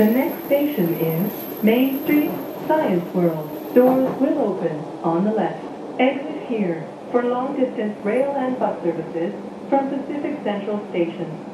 The next station is Main Street Science World. Doors will open on the left. Exit here for long-distance rail and bus services from Pacific Central Station.